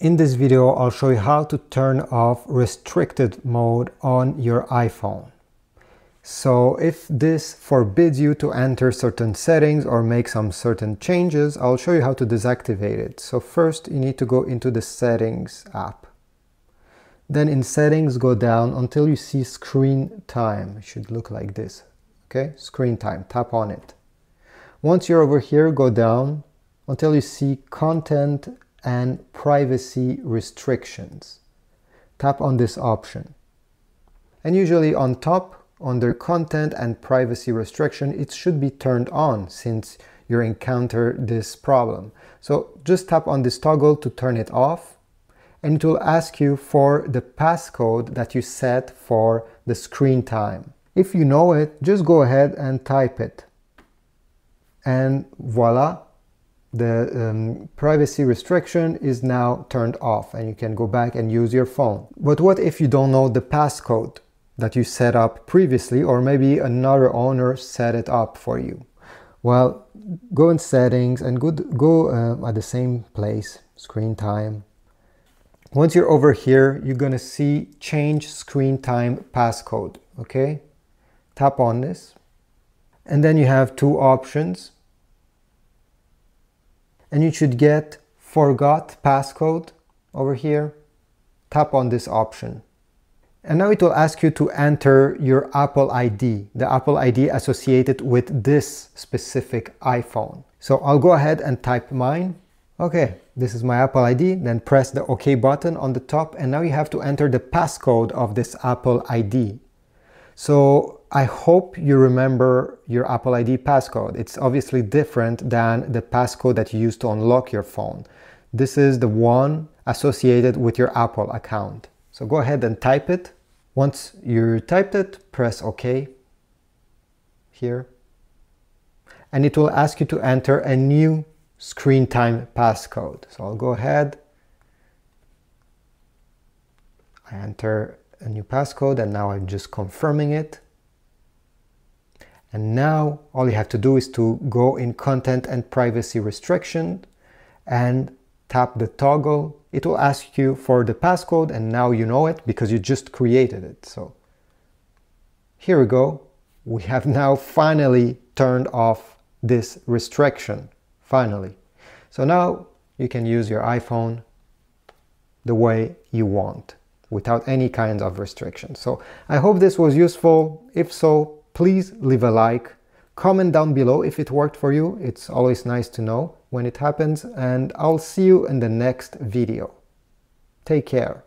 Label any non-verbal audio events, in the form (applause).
In this video, I'll show you how to turn off restricted mode on your iPhone. So if this forbids you to enter certain settings or make some certain changes, I'll show you how to deactivate it. So first you need to go into the settings app. Then in settings, go down until you see screen time. It should look like this. Okay, screen time, tap on it. Once you're over here, go down until you see content and privacy restrictions. Tap on this option. And usually on top, under content and privacy restriction, it should be turned on since you encounter this problem. So just tap on this toggle to turn it off and it will ask you for the passcode that you set for the screen time. If you know it, just go ahead and type it. And voila, the um, privacy restriction is now turned off and you can go back and use your phone. But what if you don't know the passcode that you set up previously or maybe another owner set it up for you? Well, go in settings and go, go uh, at the same place, screen time. Once you're over here, you're gonna see change screen time passcode, okay? Tap on this. And then you have two options and you should get forgot passcode over here. Tap on this option. And now it will ask you to enter your Apple ID, the Apple ID associated with this specific iPhone. So I'll go ahead and type mine. Okay, this is my Apple ID, then press the OK button on the top and now you have to enter the passcode of this Apple ID. So I hope you remember your Apple ID passcode. It's obviously different than the passcode that you use to unlock your phone. This is the one associated with your Apple account. So go ahead and type it. Once you typed it, press OK here. And it will ask you to enter a new screen time passcode. So I'll go ahead. I enter a new passcode and now I'm just confirming it. And now all you have to do is to go in content and privacy restriction and tap the toggle. It will ask you for the passcode and now you know it because you just created it. So here we go. We have (laughs) now finally turned off this restriction, finally. So now you can use your iPhone the way you want without any kind of restriction. So I hope this was useful. If so, please leave a like, comment down below if it worked for you. It's always nice to know when it happens and I'll see you in the next video. Take care.